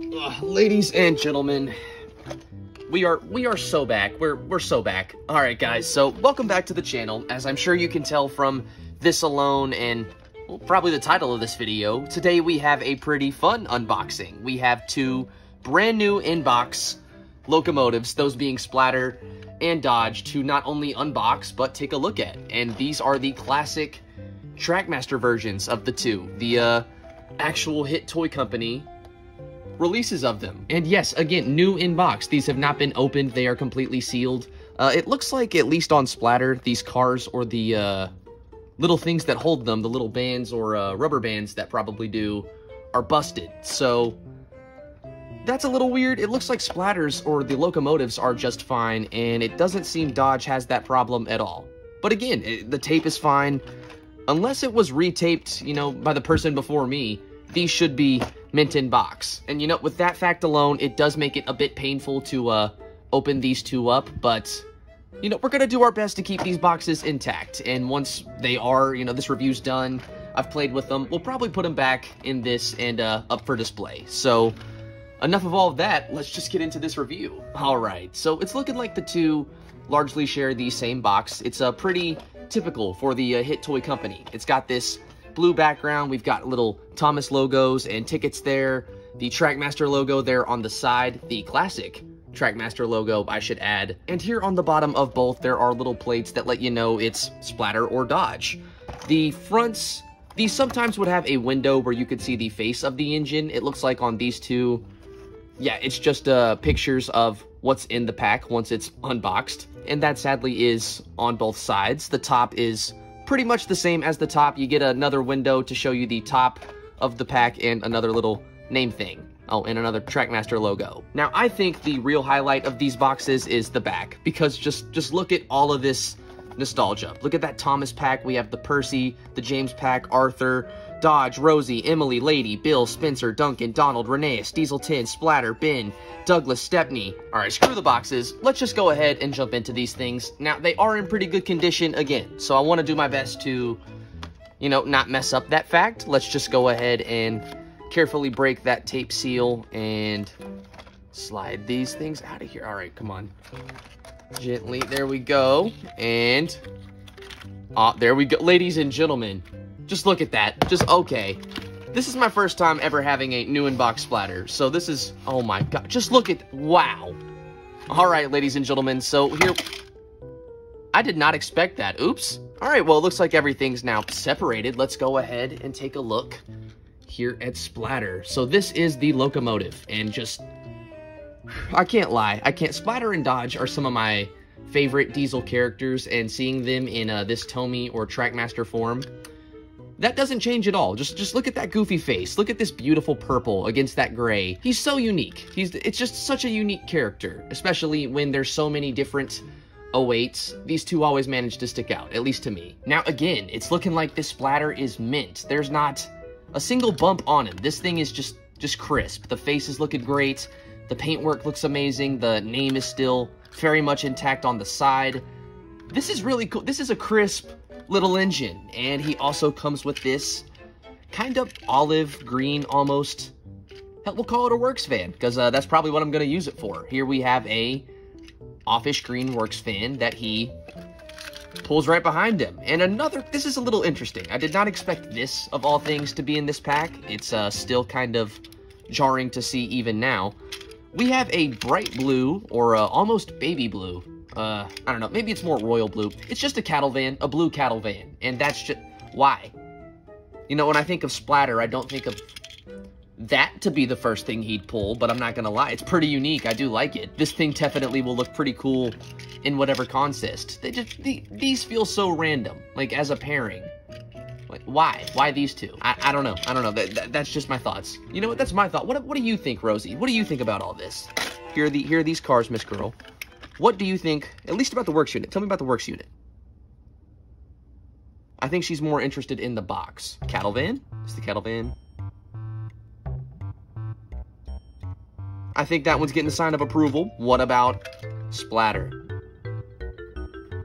ladies and gentlemen, we are we are so back. We're we're so back. All right, guys. So welcome back to the channel. As I'm sure you can tell from this alone and well, probably the title of this video, today we have a pretty fun unboxing. We have two brand new inbox locomotives, those being Splatter and Dodge, to not only unbox but take a look at. And these are the classic Trackmaster versions of the two. The uh, actual hit toy company releases of them. And yes, again, new in box. These have not been opened. They are completely sealed. Uh, it looks like, at least on Splatter, these cars or the uh, little things that hold them, the little bands or uh, rubber bands that probably do, are busted. So that's a little weird. It looks like splatters or the locomotives are just fine, and it doesn't seem Dodge has that problem at all. But again, it, the tape is fine. Unless it was retaped, you know, by the person before me, these should be mint in box. And you know, with that fact alone, it does make it a bit painful to uh, open these two up, but you know, we're gonna do our best to keep these boxes intact. And once they are, you know, this review's done, I've played with them, we'll probably put them back in this and uh, up for display. So, enough of all of that, let's just get into this review. All right, so it's looking like the two largely share the same box. It's a uh, pretty typical for the uh, Hit Toy Company. It's got this blue background. We've got little Thomas logos and tickets there. The Trackmaster logo there on the side. The classic Trackmaster logo, I should add. And here on the bottom of both, there are little plates that let you know it's Splatter or Dodge. The fronts, these sometimes would have a window where you could see the face of the engine. It looks like on these two, yeah, it's just uh, pictures of what's in the pack once it's unboxed. And that sadly is on both sides. The top is pretty much the same as the top. You get another window to show you the top of the pack and another little name thing. Oh, and another Trackmaster logo. Now, I think the real highlight of these boxes is the back, because just, just look at all of this nostalgia. Look at that Thomas pack. We have the Percy, the James pack, Arthur, Dodge, Rosie, Emily, Lady, Bill, Spencer, Duncan, Donald, Rheneas, Diesel 10, Splatter, Ben, Douglas, Stepney. Alright, screw the boxes. Let's just go ahead and jump into these things. Now, they are in pretty good condition again, so I want to do my best to, you know, not mess up that fact. Let's just go ahead and carefully break that tape seal and slide these things out of here. Alright, come on. Gently, there we go. And, uh, there we go. Ladies and gentlemen, just look at that. Just, okay. This is my first time ever having a new inbox splatter. So this is, oh my god. Just look at, wow. All right, ladies and gentlemen. So here, I did not expect that. Oops. All right, well, it looks like everything's now separated. Let's go ahead and take a look here at Splatter. So this is the locomotive and just, I can't lie. I can't, Splatter and Dodge are some of my favorite diesel characters and seeing them in uh, this Tomy or Trackmaster form that doesn't change at all. Just just look at that goofy face. Look at this beautiful purple against that gray. He's so unique. He's it's just such a unique character, especially when there's so many different 08s. These two always manage to stick out, at least to me. Now again, it's looking like this splatter is mint. There's not a single bump on him. This thing is just just crisp. The face is looking great. The paintwork looks amazing. The name is still very much intact on the side. This is really cool. This is a crisp little engine. And he also comes with this kind of olive green almost, we'll call it a Works fan, because uh, that's probably what I'm going to use it for. Here we have a offish green Works fan that he pulls right behind him. And another, this is a little interesting. I did not expect this, of all things, to be in this pack. It's uh, still kind of jarring to see even now. We have a bright blue, or uh, almost baby blue, uh, I don't know, maybe it's more royal blue. It's just a cattle van, a blue cattle van, and that's just, why? You know, when I think of Splatter, I don't think of that to be the first thing he'd pull, but I'm not gonna lie, it's pretty unique, I do like it. This thing definitely will look pretty cool in whatever consist. They just, the, these feel so random, like as a pairing. Like, why? Why these two? I, I don't know. I don't know. That, that, that's just my thoughts. You know what? That's my thought. What, what do you think, Rosie? What do you think about all this? Here are, the, here are these cars, Miss Girl. What do you think, at least about the works unit? Tell me about the works unit. I think she's more interested in the box. Cattle van? Is the cattle van? I think that one's getting a sign of approval. What about Splatter?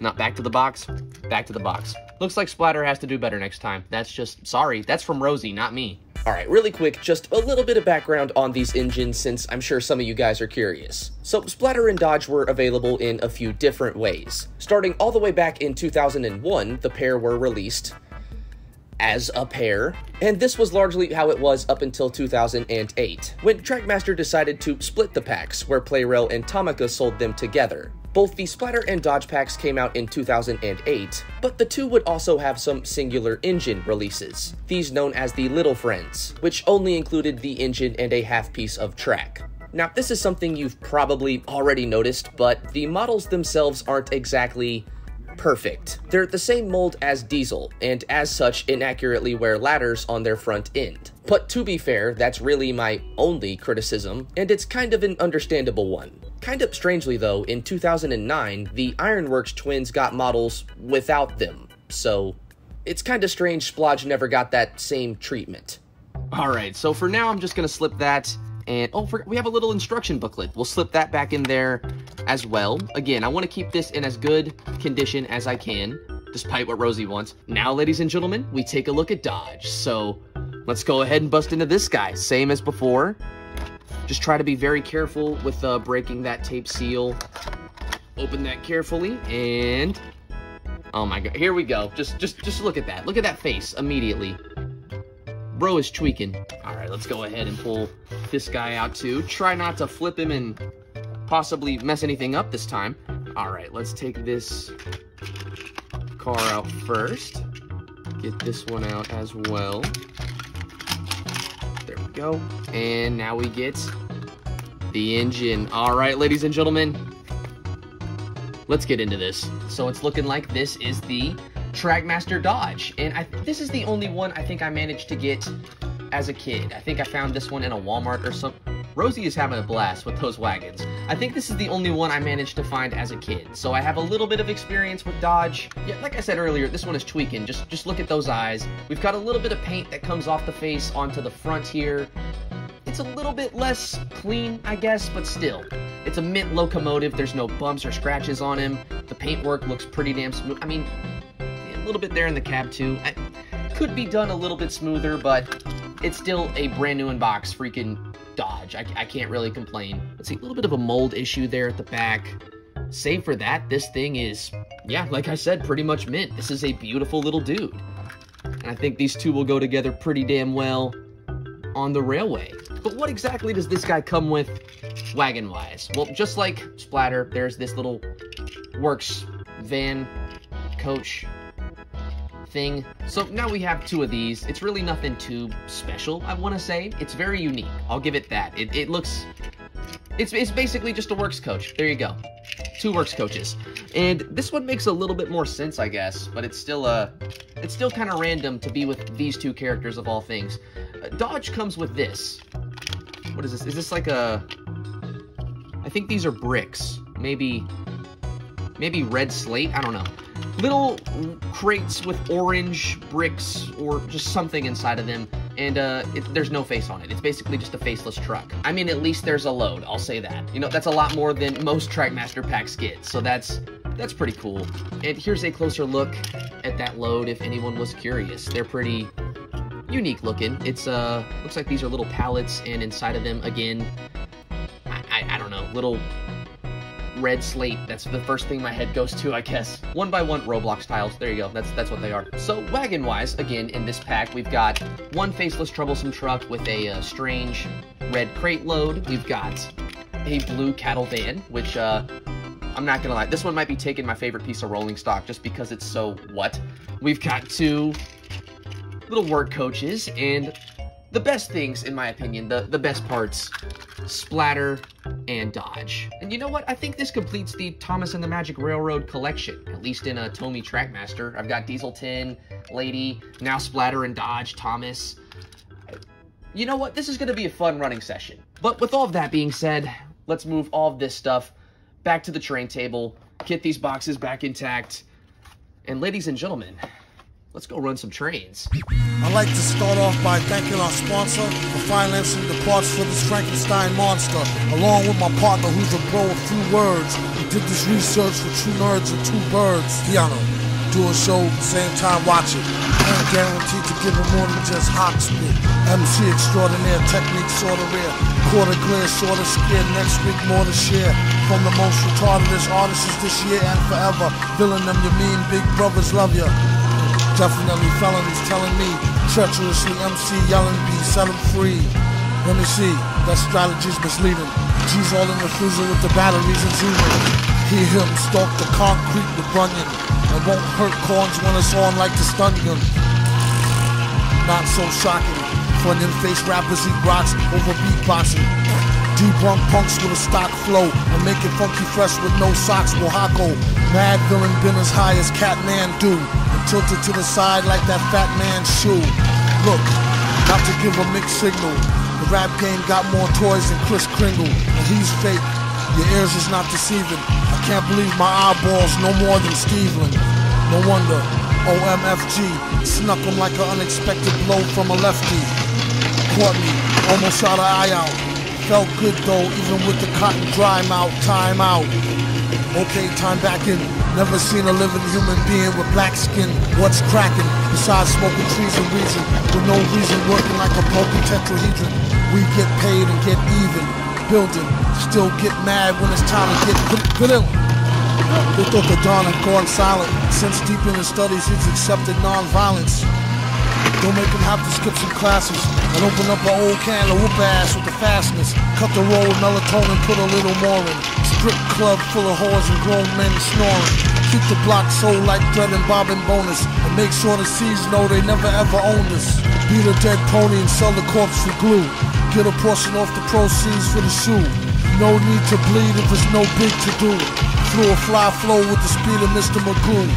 Not back to the box. Back to the box. Looks like Splatter has to do better next time. That's just, sorry, that's from Rosie, not me. Alright, really quick, just a little bit of background on these engines since I'm sure some of you guys are curious. So, Splatter and Dodge were available in a few different ways. Starting all the way back in 2001, the pair were released as a pair, and this was largely how it was up until 2008, when Trackmaster decided to split the packs, where Plarail and Tomica sold them together. Both the Splatter and Dodge packs came out in 2008, but the two would also have some singular engine releases, these known as the Little Friends, which only included the engine and a half piece of track. Now, this is something you've probably already noticed, but the models themselves aren't exactly perfect. They're the same mold as Diesel, and as such inaccurately wear ladders on their front end. But to be fair, that's really my only criticism, and it's kind of an understandable one. Kind of strangely though, in 2009, the Ironworks twins got models without them, so it's kind of strange Splodge never got that same treatment. Alright, so for now I'm just to slip that, and oh, we have a little instruction booklet. We'll slip that back in there as well. Again, I want to keep this in as good condition as I can, despite what Rosie wants. Now, ladies and gentlemen, we take a look at Dodge, so let's go ahead and bust into this guy. Same as before. Just try to be very careful with uh, breaking that tape seal. Open that carefully, and... Oh my god, here we go. Just, just, just look at that. Look at that face immediately. Bro is tweaking. All right, let's go ahead and pull this guy out too. Try not to flip him and possibly mess anything up this time. All right, let's take this car out first. Get this one out as well go. And now we get the engine. All right, ladies and gentlemen, let's get into this. So it's looking like this is the Trackmaster Dodge. And I, this is the only one I think I managed to get as a kid. I think I found this one in a Walmart or something. Rosie is having a blast with those wagons. I think this is the only one I managed to find as a kid, so I have a little bit of experience with Dodge. Yeah, like I said earlier, this one is tweaking. Just, just look at those eyes. We've got a little bit of paint that comes off the face onto the front here. It's a little bit less clean, I guess, but still. It's a mint locomotive. There's no bumps or scratches on him. The paintwork looks pretty damn smooth. I mean, a little bit there in the cab, too. I, could be done a little bit smoother, but it's still a brand new in box freaking Dodge. I, I can't really complain. Let's see, a little bit of a mold issue there at the back. Save for that, this thing is, yeah, like I said, pretty much mint. This is a beautiful little dude. And I think these two will go together pretty damn well on the railway. But what exactly does this guy come with wagon-wise? Well, just like Splatter, there's this little works van coach thing. So now we have two of these. It's really nothing too special, I want to say. It's very unique. I'll give it that. It, it looks... It's, it's basically just a works coach. There you go. Two works coaches. And this one makes a little bit more sense, I guess, but it's still, uh, it's still kind of random to be with these two characters of all things. Uh, Dodge comes with this. What is this? Is this like a... I think these are bricks. Maybe... Maybe red slate? I don't know little crates with orange bricks or just something inside of them, and uh, it, there's no face on it. It's basically just a faceless truck. I mean, at least there's a load, I'll say that. You know, that's a lot more than most Trackmaster packs get, so that's that's pretty cool. And here's a closer look at that load if anyone was curious. They're pretty unique looking. It's, uh, looks like these are little pallets, and inside of them, again, I, I, I don't know, little red slate. That's the first thing my head goes to, I guess. One by one Roblox tiles. There you go. That's that's what they are. So wagon-wise, again, in this pack, we've got one faceless troublesome truck with a uh, strange red crate load. We've got a blue cattle van, which uh, I'm not gonna lie, this one might be taking my favorite piece of rolling stock just because it's so what. We've got two little work coaches and the best things, in my opinion, the, the best parts, Splatter and Dodge. And you know what? I think this completes the Thomas and the Magic Railroad collection, at least in a Tomy Trackmaster. I've got Diesel 10, Lady, now Splatter and Dodge, Thomas. You know what? This is going to be a fun running session. But with all of that being said, let's move all of this stuff back to the train table, get these boxes back intact, and ladies and gentlemen, let's go run some trains. I'd like to start off by thanking our sponsor for financing the parts for this Frankenstein monster, along with my partner who's a bro of few words. We did this research for two nerds and two birds. Piano. Do a show, same time watch it. Ain't guaranteed to give it more than just hot spit. MC extraordinaire, technique sorta rare. Quarter clear, sorta scared. Next week more to share. From the most retardedest artists this year and forever. Villain them, you mean big brothers love ya. Definitely felonies telling me treacherously MC yelling B, set free. Let me see, that strategy's misleading. G's all in the freezer with the batteries and zooming. Hear him stalk the concrete with Bunyan. And won't hurt corns when it's on like the stun gun. Not so shocking for an in-face rappers eat rocks over beatboxing. Debunk punks with a stock flow and make it funky fresh with no socks. Wahako, mad villain been as high as Kathmandu and tilted to the side like that fat man's shoe. Look, not to give a mixed signal. The rap game got more toys than Kris Kringle, and he's fake. Your ears is not deceiving. I can't believe my eyeballs no more than Stevland. No wonder OMFG snuck him like an unexpected blow from a lefty. Caught me, almost shot an eye out. Felt good though, even with the cotton dry mouth. Time out. Okay, time back in. Never seen a living human being with black skin. What's cracking? Besides smoking trees and reason, with no reason working like a broken tetrahedron. We get paid and get even. Building, still get mad when it's time to get vanilla. They thought the dawn had gone silent. Since deep in his studies, he's accepted non-violence. Don't make him have to skip some classes and open up an old can of whoop ass with the fastness. Cut the roll melatonin, put a little more in. Strip club full of whores and grown men snoring. Keep the block sold like bread and bonus. And make sure the C's know they never ever own this. Beat a dead pony and sell the corpse for glue. Get a portion off the proceeds for the shoe. No need to bleed if it's no big to do. Flew a fly flow with the speed of Mr. Magoo.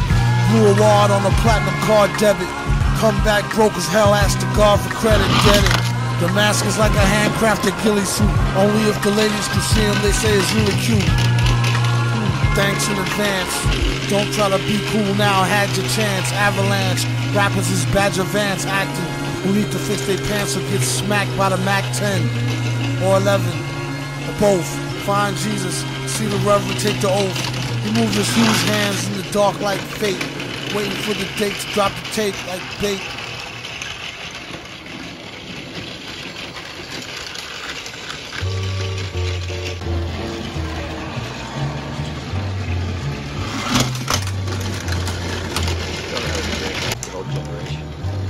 Blew a wad on a platinum card debit. Come back broke as hell, ask the guard for credit, get it. The mask is like a handcrafted ghillie suit. Only if the ladies can see him, they say it's really cute. Thanks in advance. Don't try to be cool now, had your chance. Avalanche, rappers is Bagger Vance acting. Who need to fix their pants or get smacked by the Mac 10 or 11 or both. Find Jesus, see the Reverend take the oath. He moves his huge hands in the dark like fate, waiting for the date to drop the tape like bait.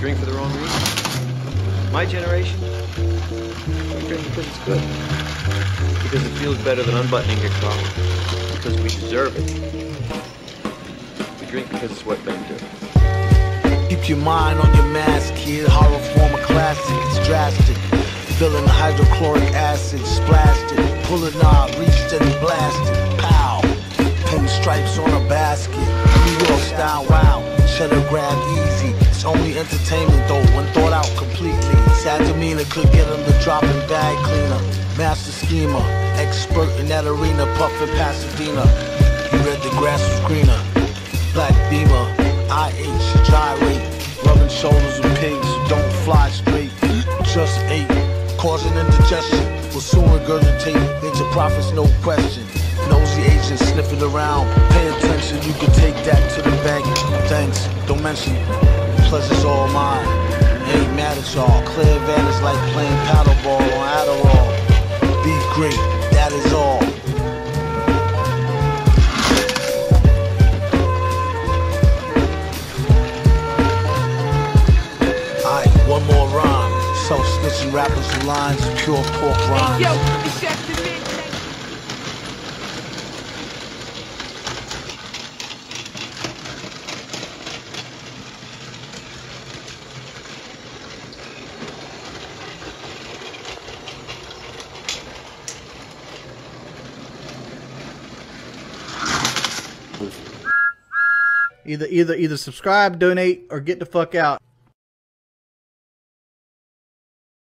drink for the wrong reason. My generation, we drink because it's good. Because it feels better than unbuttoning your collar. Because we deserve it. Drink because it's what men do. Keep your mind on your mask, kid. Horror form a classic, it's drastic. Filling hydrochloric acid, splashed it. Pull a knob, reached and blasted. Pow! Pin stripes on a basket. New York style, wow. Cheddar grab easy. It's only entertainment though, when thought out completely. Sad demeanor could get him the dropping bag cleaner. Master schemer, expert in that arena, puffin' Pasadena. He read the grass was greener. Black beamer, IH, gyrate. Rubbing shoulders with pigs who don't fly straight. Just ate, causing indigestion. Will soon regurgitate into profits, no question. Nosy agents sniffing around. Pay attention, you can take that to the bank. Thanks, don't mention. Pleasure's all mine. Ain't mad at y'all. Clear advantage like playing paddleball on Adderall. Be great, that is all. Rhyme. Self-snitching rappers and lines, pure pork rhymes. Yo, it's Chef the Big Tank. Either either either subscribe, donate, or get the fuck out.